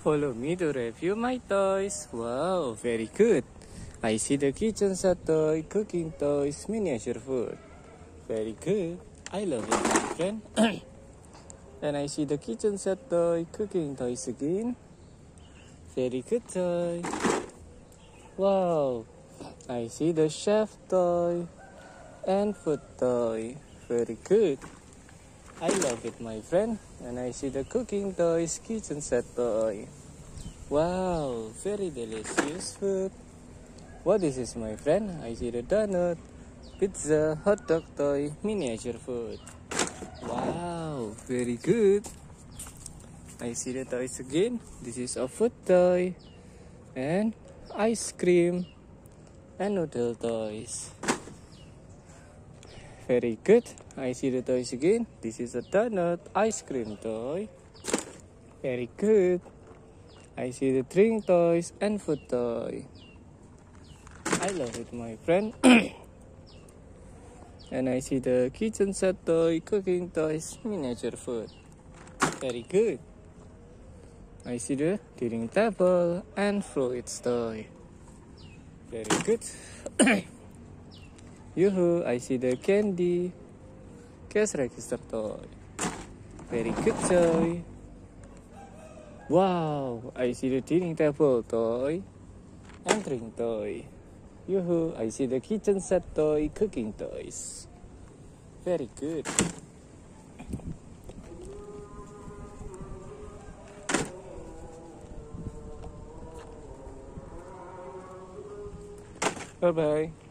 Follow me to review my toys. Wow, very good. I see the kitchen set toy, cooking toys, miniature food. Very good. I love it, my friend. and I see the kitchen set toy, cooking toys again. Very good toy. Wow. I see the chef toy and food toy. Very good. I love it, my friend. And I see the cooking toys, kitchen set toy. Wow, very delicious food. What is this, my friend? I see the donut, pizza, hot dog toy, miniature food. Wow, very good. I see the toys again. This is a food toy and ice cream and noodle toys. Very good. I see the toys again. This is a donut ice cream toy. Very good. I see the drink toys and food toy. I love it, my friend. and I see the kitchen set toy, cooking toys, miniature food. Very good. I see the dining table and fruits toy. Very good. Yoo-hoo, I see the candy. Cash register toy. Very good toy. Wow, I see the dining table toy. And drink toy. Yoo-hoo, I see the kitchen set toy, cooking toys. Very good. Bye-bye.